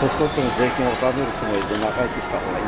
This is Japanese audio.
年取っても税金を納めるつもりで長生きした方がいい